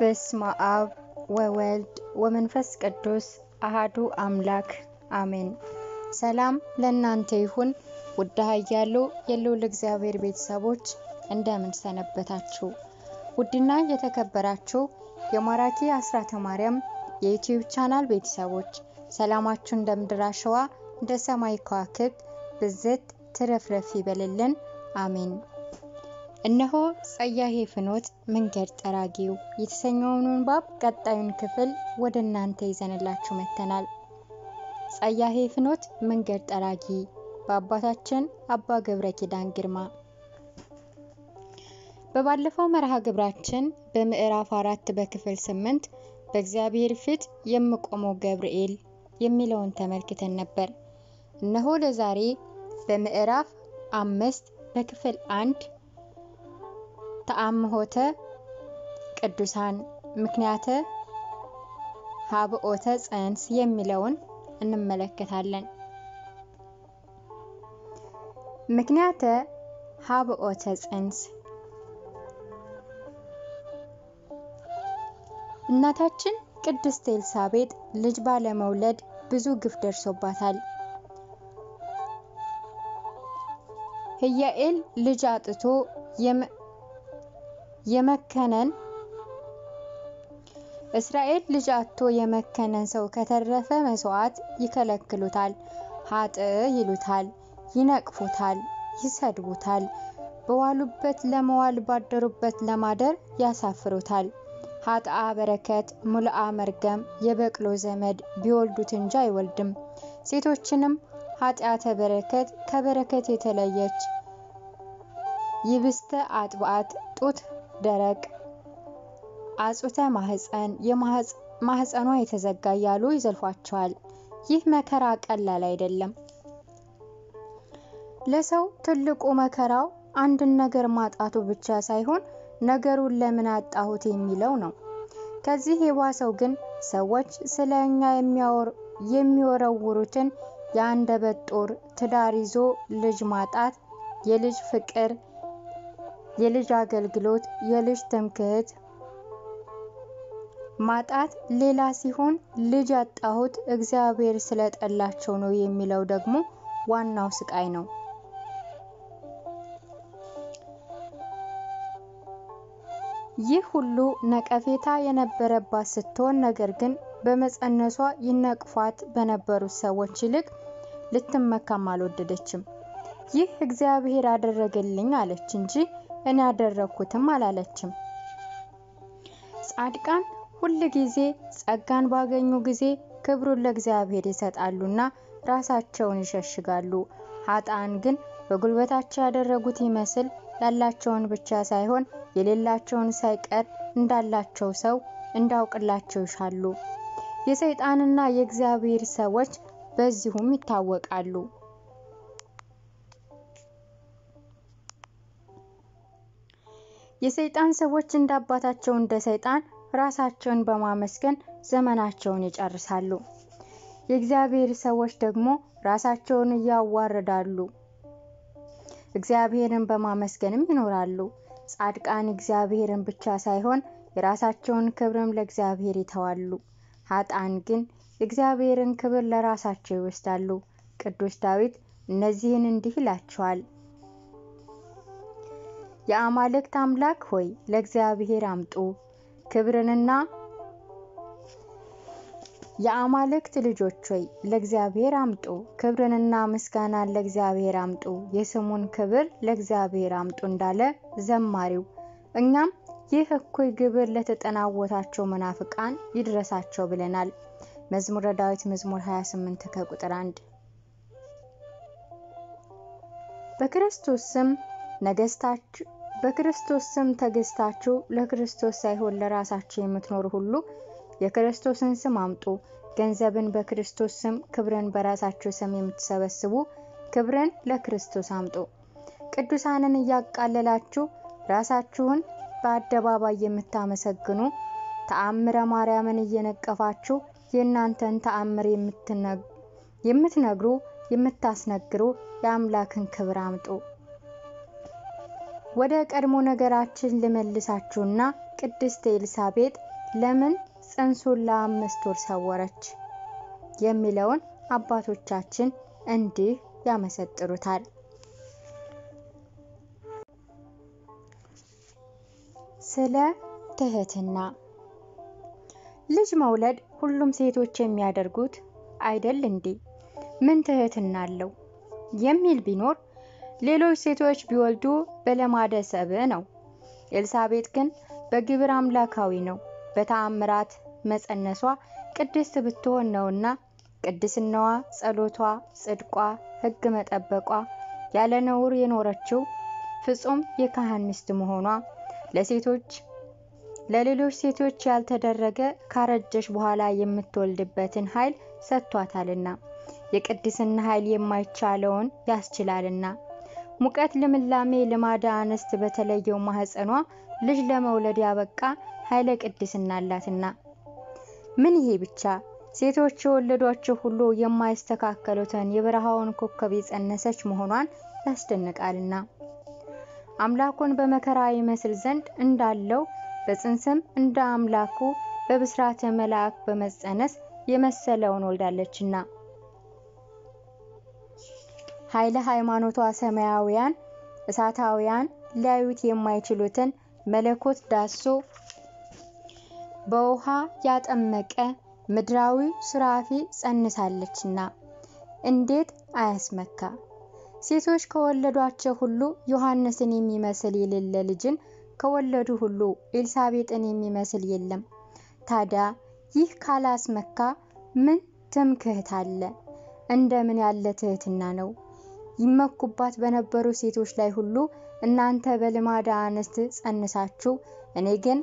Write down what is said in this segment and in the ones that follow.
በስመ አብ ወወልድ ወመንፈስ ቅዱስ አሃዱ አምላክ አሜን። ሰላም ለእናንተ ይሁን። ውድ ኃያሉ የልዑል እግዚአብሔር ቤተሰቦች እንደምን ሰነበታችሁ? ውድና የተከበራችሁ የማራኪ አስራተ ማርያም የዩቲዩብ ቻናል ቤተሰቦች ሰላማችሁ እንደ ምድር አሸዋ እንደ ሰማይ ከዋክብት ብዝት ትረፍረፍ ይበልልን። አሜን። እነሆ ጸያሄ ፍኖት መንገድ ጠራጊው የተሰኘውን ምንባብ ቀጣዩን ክፍል ወደ እናንተ ይዘንላችሁ መጥተናል። ጸያሄ ፍኖት መንገድ ጠራጊ በአባታችን አባ ገብረ ኪዳን ግርማ። በባለፈው መርሃ ግብራችን በምዕራፍ አራት በክፍል ስምንት በእግዚአብሔር ፊት የምቆመው ገብርኤል የሚለውን ተመልክተን ነበር። እነሆ ለዛሬ በምዕራፍ አምስት በክፍል አንድ ተአምሆተ ቅዱሳን ምክንያተ ሀብኦተ ጽንስ የሚለውን እንመለከታለን። ምክንያተ ሀብኦተ ጽንስ እናታችን ቅድስት ኤልሳቤጥ ልጅ ባለመውለድ ብዙ ግፍ ደርሶባታል። ሕያኤል ልጅ አጥቶ የመከነን እስራኤል ልጅ አጥቶ የመከነን ሰው ከተረፈ መስዋዕት ይከለክሉታል፣ ሀጥ ይሉታል፣ ይነቅፉታል፣ ይሰድቡታል። በዋሉበት ለመዋል ባደሩበት ለማደር ያሳፍሩታል። ሀጥአ በረከት ሙልአ መርገም የበቅሎ ዘመድ ቢወልዱት እንጂ አይወልድም። ሴቶችንም ኃጢአተ በረከት ከበረከት የተለየች ይብስተ አጥባአት ጡት ደረቅ አጹተ ማህፀን ማህፀኗ የተዘጋ እያሉ ይዘልፏቸዋል። ይህ መከራ ቀላል አይደለም። ለሰው ትልቁ መከራው አንድን ነገር ማጣቱ ብቻ ሳይሆን ነገሩን ለምን አጣሁት የሚለው ነው። ከዚህ የባሰው ግን ሰዎች ስለ እኛ የሚወረውሩትን የአንደበት ጦር ትዳር ይዞ ልጅ ማጣት፣ የልጅ ፍቅር፣ የልጅ አገልግሎት፣ የልጅ ትምክህት ማጣት ሌላ ሲሆን ልጅ ያጣሁት እግዚአብሔር ስለጠላቸው ነው የሚለው ደግሞ ዋናው ስቃይ ነው። ይህ ሁሉ ነቀፌታ የነበረባት ስትሆን ነገር ግን በመጸነሷ ይነቅፏት በነበሩት ሰዎች ይልቅ ልትመካም አልወደደችም። ይህ እግዚአብሔር አደረገልኝ አለች እንጂ እኔ ያደረግኩትም አላለችም። ጻድቃን ሁል ጊዜ ጸጋን ባገኙ ጊዜ ክብሩን ለእግዚአብሔር ይሰጣሉና ራሳቸውን ይሸሽጋሉ። ኃጥአን ግን በጉልበታቸው ያደረጉት ይመስል ያላቸውን ብቻ ሳይሆን የሌላቸውን ሳይቀር እንዳላቸው ሰው እንዳውቅላቸው ይሻሉ። የሰይጣንና የእግዚአብሔር ሰዎች በዚሁም ይታወቃሉ። የሰይጣን ሰዎች እንደ አባታቸው እንደ ሰይጣን ራሳቸውን በማመስገን ዘመናቸውን ይጨርሳሉ። የእግዚአብሔር ሰዎች ደግሞ ራሳቸውን እያዋርዳሉ፣ እግዚአብሔርን በማመስገንም ይኖራሉ። ጻድቃን እግዚአብሔርን ብቻ ሳይሆን የራሳቸውን ክብርም ለእግዚአብሔር ይተዋሉ። ኃጥአን ግን እግዚአብሔርን ክብር ለራሳቸው ይወስዳሉ። ቅዱስ ዳዊት እነዚህን እንዲህ ይላቸዋል። የአማልክት አምላክ ሆይ ለእግዚአብሔር አምጡ ክብርንና የአማልክት ልጆች ሆይ ለእግዚአብሔር አምጡ ክብርንና ምስጋናን ለእግዚአብሔር አምጡ፣ የስሙን ክብር ለእግዚአብሔር አምጡ እንዳለ ዘማሪው። እኛም ይህ እኩይ ግብር ለተጠናወታቸው መናፍቃን ይድረሳቸው ብለናል። መዝሙረ ዳዊት መዝሙር 28 ከቁጥር 1 በክርስቶስ ስም ነገስታችሁ በክርስቶስ ስም ተገዝታችሁ ለክርስቶስ ሳይሆን ለራሳችሁ የምትኖሩ ሁሉ የክርስቶስን ስም አምጡ። ገንዘብን በክርስቶስ ስም፣ ክብርን በራሳችሁ ስም የምትሰበስቡ ክብርን ለክርስቶስ አምጡ። ቅዱሳንን እያቃለላችሁ ራሳችሁን በአደባባይ የምታመሰግኑ ተአምረ ማርያምን እየነቀፋችሁ የእናንተን ተአምር የምትነግሩ የምታስነግሩ የአምላክን ክብር አምጡ። ወደ ቀድሞ ነገራችን ልመልሳችሁና ቅድስት ኤልሳቤጥ ለምን ጽንሱን ለአምስት ወር ሰወረች የሚለውን አባቶቻችን እንዲህ ያመሰጥሩታል። ስለ ትህትና ልጅ መውለድ ሁሉም ሴቶች የሚያደርጉት አይደል እንዴ? ምን ትህትና አለው የሚል ቢኖር ሌሎች ሴቶች ቢወልዱ በለማደ ሰብእ ነው። ኤልሳቤጥ ግን በግብር አምላካዊ ነው። በተአምራት መጸነሷ ቅድስት ብትሆን ነውና ቅድስናዋ፣ ጸሎቷ፣ ጽድቋ፣ ሕግ መጠበቋ ያለ ነውር የኖረችው ፍጹም የካህን ሚስት መሆኗ ለሴቶች ለሌሎች ሴቶች ያልተደረገ ካረጀሽ በኋላ የምትወልድበትን ኃይል ሰጥቷታልና የቅድስና ኃይል የማይቻለውን ያስችላልና ሙቀት፣ ልምላሜ፣ ልማደ አንስት በተለየው ማህፀኗ ልጅ ለመውለድ ያበቃ ኃይለ ቅድስና አላትና። ምን ይሄ ብቻ? ሴቶች የወለዷቸው ሁሉ የማይስተካከሉትን የበረሃውን ኮከብ የጸነሰች መሆኗን ያስደንቃልና። አምላኩን በመከራ ይመስል ዘንድ እንዳለው በጽንስም እንደ አምላኩ በብስራተ መልአክ በመጸነስ የመሰለውን ወልዳለችና ኃይለ ሃይማኖቷ ሰማያውያን እሳታውያን ሊያዩት የማይችሉትን መለኮት ዳሶ በውሃ ያጠመቀ ምድራዊ ሱራፊ ጸንሳለችና እንዴት አያስመካ! ሴቶች ከወለዷቸው ሁሉ ዮሐንስን የሚመስል የሌለ ልጅን ከወለዱ ሁሉ ኤልሳቤጥን የሚመስል የለም። ታዲያ ይህ ካላስመካ ምን ትምክህት አለ? እንደምን ያለ ትህትና ነው! ይመኩባት በነበሩ ሴቶች ላይ ሁሉ እናንተ በልማደ አንስት ጸንሳችሁ፣ እኔ ግን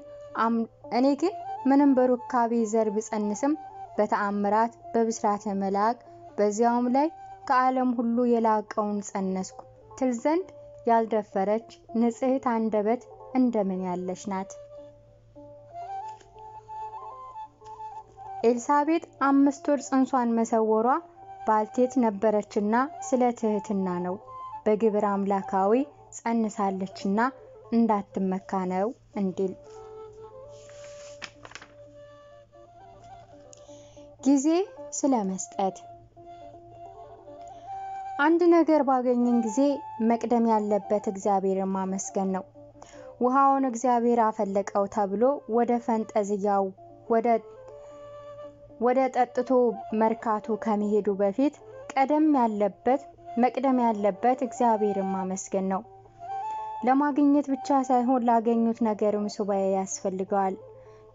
እኔ ግን ምንም በሩካቤ ዘር ብጸንስም በተአምራት በብስራተ መልአክ በዚያውም ላይ ከዓለም ሁሉ የላቀውን ጸነስኩ ትል ዘንድ ያልደፈረች ንጽሕት አንደበት እንደምን ያለች ናት! ኤልሳቤጥ አምስት ወር ጽንሷን መሰወሯ ባልቴት ነበረችና ስለ ትህትና ነው። በግብር አምላካዊ ጸንሳለችና እንዳትመካ ነው እንዲል ጊዜ ስለ መስጠት አንድ ነገር ባገኘን ጊዜ መቅደም ያለበት እግዚአብሔርን ማመስገን ነው። ውሃውን እግዚአብሔር አፈለቀው ተብሎ ወደ ፈንጠዝያው ወደ ወደ ጠጥቶ መርካቶ ከመሄዱ በፊት ቀደም ያለበት መቅደም ያለበት እግዚአብሔርን ማመስገን ነው። ለማግኘት ብቻ ሳይሆን ላገኙት ነገርም ሱባኤ ያስፈልገዋል።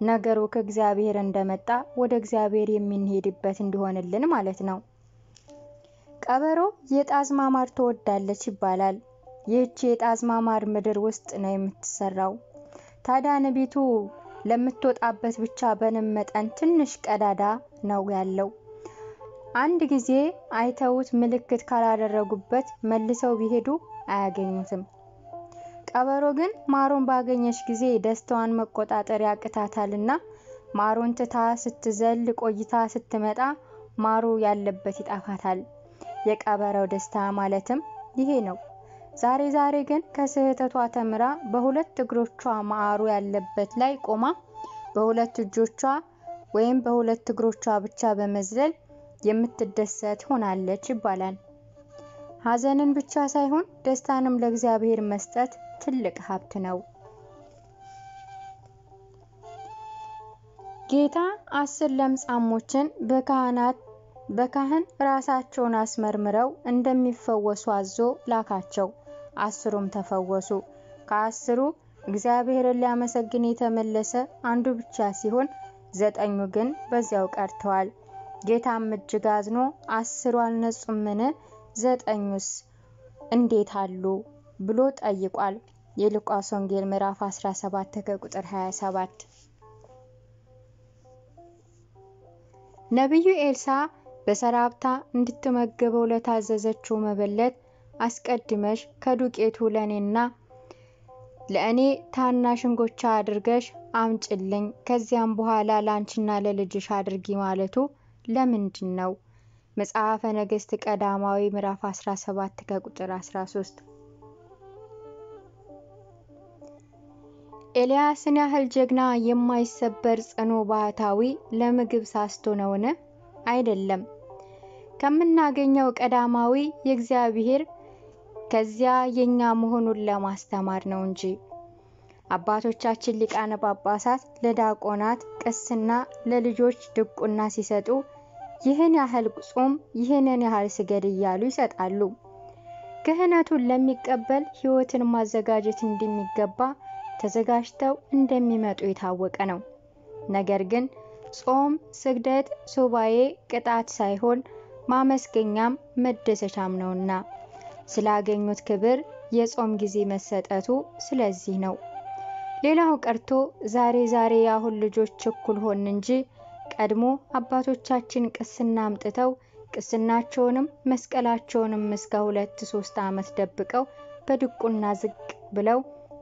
ነገሩ ከእግዚአብሔር እንደመጣ ወደ እግዚአብሔር የምንሄድበት እንዲሆንልን ማለት ነው። ቀበሮ የጣዝማ ማር ትወዳለች ይባላል። ይህች የጣዝማ ማር ምድር ውስጥ ነው የምትሰራው። ታዲያ ንቢቱ ለምትወጣበት ብቻ በንብ መጠን ትንሽ ቀዳዳ ነው ያለው። አንድ ጊዜ አይተውት ምልክት ካላደረጉበት መልሰው ቢሄዱ አያገኙትም። ቀበሮ ግን ማሩን ባገኘች ጊዜ ደስታዋን መቆጣጠር ያቅታታልና ማሩን ትታ ስትዘል ቆይታ ስትመጣ ማሩ ያለበት ይጣፋታል። የቀበረው ደስታ ማለትም ይሄ ነው። ዛሬ ዛሬ ግን ከስህተቷ ተምራ በሁለት እግሮቿ ማሩ ያለበት ላይ ቆማ በሁለት እጆቿ ወይም በሁለት እግሮቿ ብቻ በመዝለል የምትደሰት ሆናለች ይባላል። ሐዘንን ብቻ ሳይሆን ደስታንም ለእግዚአብሔር መስጠት ትልቅ ሀብት ነው። ጌታ አስር ለምጻሞችን በካህናት በካህን ራሳቸውን አስመርምረው እንደሚፈወሱ አዞ ላካቸው። አስሩም ተፈወሱ። ከአስሩ እግዚአብሔርን ሊያመሰግን የተመለሰ አንዱ ብቻ ሲሆን ዘጠኙ ግን በዚያው ቀርተዋል። ጌታም እጅግ አዝኖ አስሩ አልነጹምን? ዘጠኙስ እንዴት አሉ ብሎ ጠይቋል። የሉቃስ ወንጌል ምዕራፍ 17 ከቁጥር 27። ነቢዩ ኤልሳ በሰራፕታ እንድትመገበው ለታዘዘችው መበለት አስቀድመሽ ከዱቄቱ ለእኔና ለእኔ ታናሽ እንጎቻ አድርገሽ አምጭልኝ፣ ከዚያም በኋላ ለአንቺና ለልጅሽ አድርጊ ማለቱ ለምንድን ነው? መጽሐፈ ነገሥት ቀዳማዊ ምዕራፍ 17 ከቁጥር 13። ኤልያስን ያህል ጀግና የማይሰበር ጽኑ ባህታዊ ለምግብ ሳስቶ ነውን? አይደለም። ከምናገኘው ቀዳማዊ የእግዚአብሔር ከዚያ የኛ መሆኑን ለማስተማር ነው እንጂ። አባቶቻችን ሊቃነ ጳጳሳት ለዲያቆናት ቅስና፣ ለልጆች ድቁና ሲሰጡ ይህን ያህል ጾም፣ ይህንን ያህል ስገድ እያሉ ይሰጣሉ። ክህነቱን ለሚቀበል ሕይወትን ማዘጋጀት እንደሚገባ ተዘጋጅተው እንደሚመጡ የታወቀ ነው። ነገር ግን ጾም፣ ስግደት፣ ሱባኤ ቅጣት ሳይሆን ማመስገኛም መደሰቻም ነውና ስላገኙት ክብር የጾም ጊዜ መሰጠቱ ስለዚህ ነው። ሌላው ቀርቶ ዛሬ ዛሬ የአሁን ልጆች እኩል ሆን እንጂ ቀድሞ አባቶቻችን ቅስና አምጥተው ቅስናቸውንም መስቀላቸውንም እስከ ሁለት ሶስት ዓመት ደብቀው በድቁና ዝቅ ብለው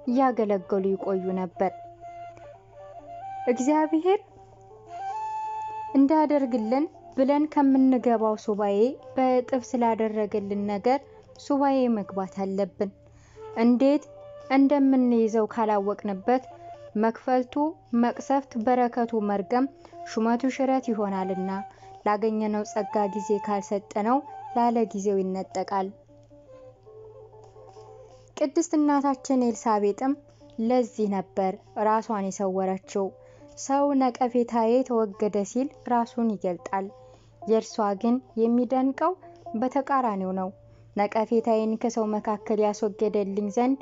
እያገለገሉ ይቆዩ ነበር። እግዚአብሔር እንዳደርግልን ብለን ከምንገባው ሱባኤ በእጥፍ ስላደረገልን ነገር ሱባኤ መግባት አለብን። እንዴት እንደምንይዘው ካላወቅንበት መክፈልቱ መቅሰፍት፣ በረከቱ መርገም፣ ሹመቱ ሽረት ይሆናልና ላገኘነው ጸጋ ጊዜ ካልሰጠነው ላለ ጊዜው ይነጠቃል። ቅድስት እናታችን ኤልሳቤጥም ለዚህ ነበር ራሷን የሰወረችው። ሰው ነቀፌታዬ ተወገደ ሲል ራሱን ይገልጣል። የእርሷ ግን የሚደንቀው በተቃራኒው ነው። ነቀፌታዬን ከሰው መካከል ያስወገደልኝ ዘንድ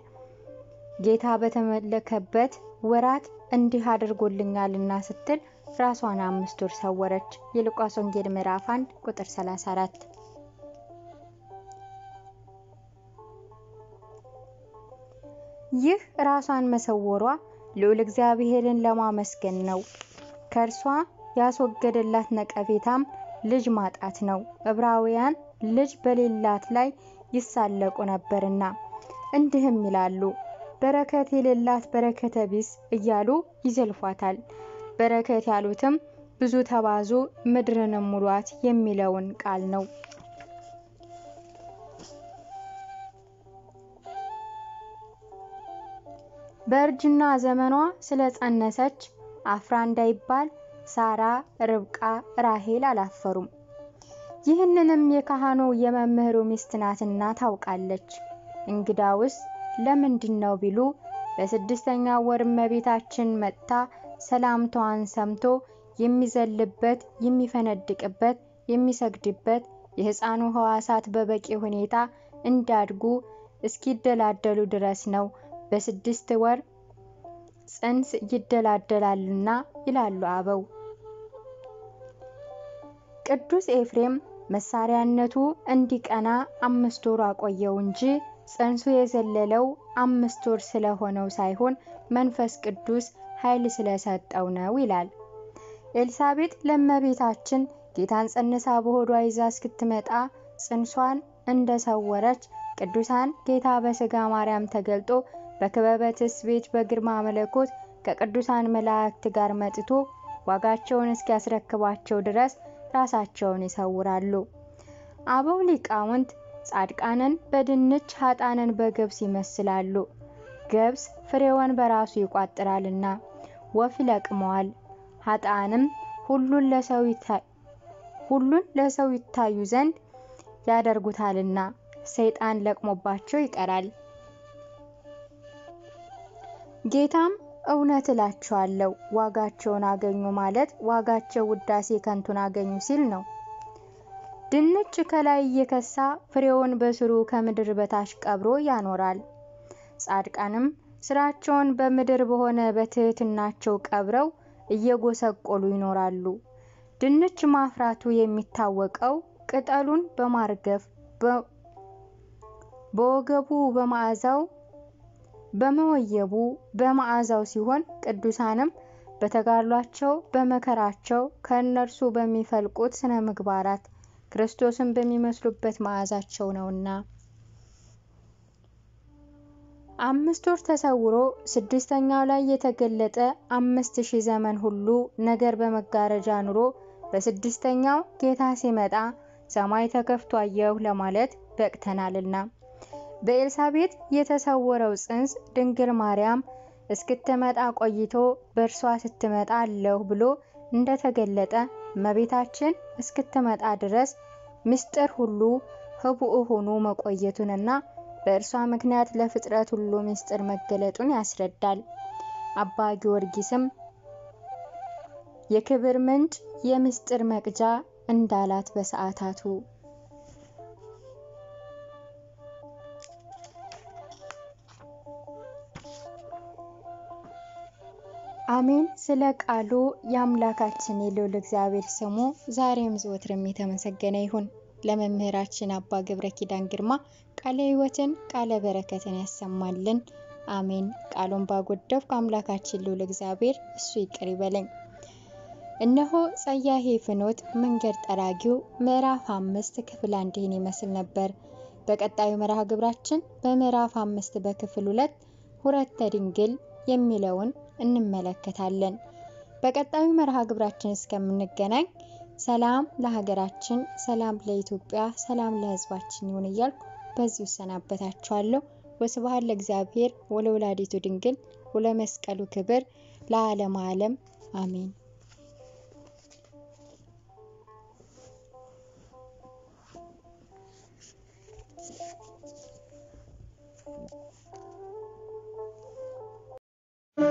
ጌታ በተመለከበት ወራት እንዲህ አድርጎልኛልና ስትል ራሷን አምስት ወር ሰወረች። የሉቃስ ወንጌል ምዕራፍ 1 ቁጥር 34። ይህ ራሷን መሰወሯ ልዑል እግዚአብሔርን ለማመስገን ነው። ከእርሷ ያስወገደላት ነቀፌታም ልጅ ማጣት ነው። ዕብራውያን ልጅ በሌላት ላይ ይሳለቁ ነበርና እንዲህም ይላሉ፣ በረከት የሌላት በረከተ ቢስ እያሉ ይዘልፏታል። በረከት ያሉትም ብዙ ተባዙ ምድርንም ሙሏት የሚለውን ቃል ነው። በእርጅና ዘመኗ ስለጸነሰች አፍራ እንዳይባል ሳራ፣ ርብቃ፣ ራሄል አላፈሩም። ይህንንም የካህኑ የመምህሩ ሚስት ናትና ታውቃለች። እንግዳውስ ለምንድን ነው ቢሉ በስድስተኛ ወር እመቤታችን መጥታ ሰላምታዋን ሰምቶ የሚዘልበት፣ የሚፈነድቅበት፣ የሚሰግድበት የሕፃኑ ሕዋሳት በበቂ ሁኔታ እንዳድጉ እስኪደላደሉ ድረስ ነው። በስድስት ወር ጽንስ ይደላደላልና ይላሉ አበው። ቅዱስ ኤፍሬም መሳሪያነቱ እንዲቀና አምስት ወር አቆየው እንጂ ጽንሱ የዘለለው አምስት ወር ስለሆነው ሳይሆን መንፈስ ቅዱስ ኃይል ስለሰጠው ነው ይላል። ኤልሳቤጥ ለእመቤታችን ጌታን ጸንሳ በሆዷ ይዛ እስክትመጣ ጽንሷን እንደሰወረች ቅዱሳን ጌታ በሥጋ ማርያም ተገልጦ በክበበ ትስብእት በግርማ መለኮት ከቅዱሳን መላእክት ጋር መጥቶ ዋጋቸውን እስኪያስረክባቸው ድረስ ራሳቸውን ይሰውራሉ። አበው ሊቃውንት ጻድቃንን በድንች ሀጣንን በገብስ ይመስላሉ። ገብስ ፍሬውን በራሱ ይቋጥራልና ወፍ ይለቅመዋል። ሀጣንም ሁሉን ለሰው ይታዩ ዘንድ ያደርጉታልና ሰይጣን ለቅሞባቸው ይቀራል። ጌታም እውነት እላችኋለሁ ዋጋቸውን አገኙ ማለት ዋጋቸው ውዳሴ ከንቱን አገኙ ሲል ነው። ድንች ከላይ እየከሳ ፍሬውን በስሩ ከምድር በታች ቀብሮ ያኖራል። ጻድቃንም ስራቸውን በምድር በሆነ በትህትናቸው ቀብረው እየጎሰቆሉ ይኖራሉ። ድንች ማፍራቱ የሚታወቀው ቅጠሉን በማርገፍ በወገቡ በመዓዛው በመወየቡ በመዓዛው ሲሆን ቅዱሳንም በተጋድሏቸው በመከራቸው ከእነርሱ በሚፈልቁት ስነ ምግባራት ክርስቶስን በሚመስሉበት መዓዛቸው ነውና። አምስት ወር ተሰውሮ ስድስተኛው ላይ የተገለጠ አምስት ሺህ ዘመን ሁሉ ነገር በመጋረጃ ኑሮ በስድስተኛው ጌታ ሲመጣ ሰማይ ተከፍቶ አየሁ ለማለት በቅተናልና። በኤልሳቤጥ የተሰወረው ጽንስ ድንግል ማርያም እስክትመጣ ቆይቶ በእርሷ ስትመጣ አለሁ ብሎ እንደተገለጠ እመቤታችን እስክትመጣ ድረስ ምስጢር ሁሉ ህቡዕ ሆኖ መቆየቱንና በእርሷ ምክንያት ለፍጥረት ሁሉ ምስጢር መገለጡን ያስረዳል። አባ ጊዮርጊስም የክብር ምንጭ የምስጢር መቅጃ እንዳላት በሰዓታቱ አሜን። ስለ ቃሉ የአምላካችን የልዑል እግዚአብሔር ስሙ ዛሬም ዘወትርም የተመሰገነ ይሁን። ለመምህራችን አባ ገብረ ኪዳን ግርማ ቃለ ሕይወትን ቃለ በረከትን ያሰማልን። አሜን። ቃሉን ባጎደፍኩ አምላካችን ልዑል እግዚአብሔር እሱ ይቅር ይበለኝ። እነሆ ጸያሄ ፍኖት መንገድ ጠራጊው ምዕራፍ አምስት ክፍል አንድ ይመስል ነበር። በቀጣዩ መርሃ ግብራችን በምዕራፍ አምስት በክፍል ሁለት ሁረተ ድንግል የሚለውን እንመለከታለን። በቀጣዩ መርሃ ግብራችን እስከምንገናኝ ሰላም ለሀገራችን፣ ሰላም ለኢትዮጵያ፣ ሰላም ለሕዝባችን ይሁን እያልኩ በዚሁ እሰናበታችኋለሁ። ወስብሐት ለእግዚአብሔር ወለወላዲቱ ድንግል ወለመስቀሉ ክብር ለዓለመ ዓለም አሜን።